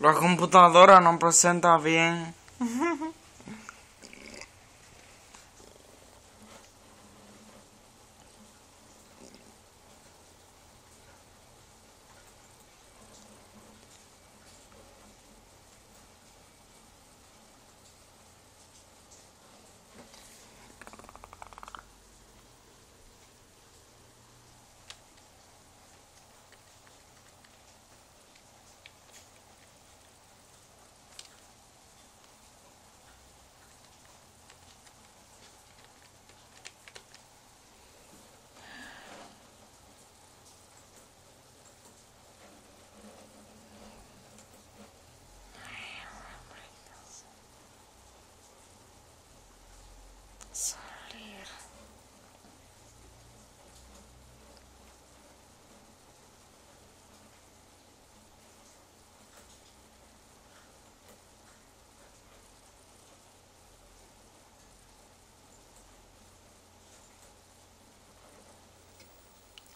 La computadora no presenta bien.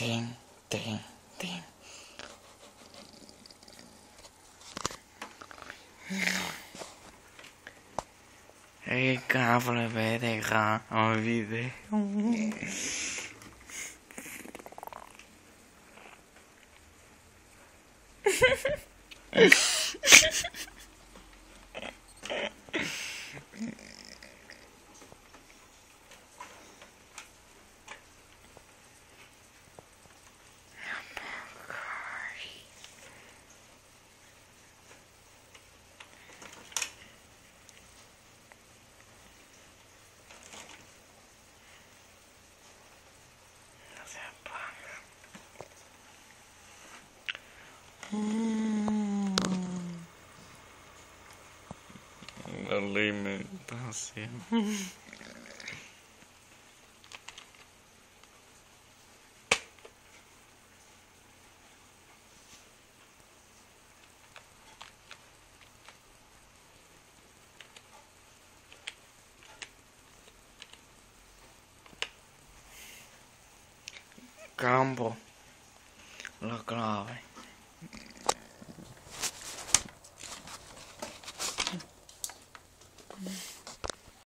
Ding, ding, ding. Ik ga voor de bed, gaan aan. La alimentación. Campo. La clave. Mm-hmm.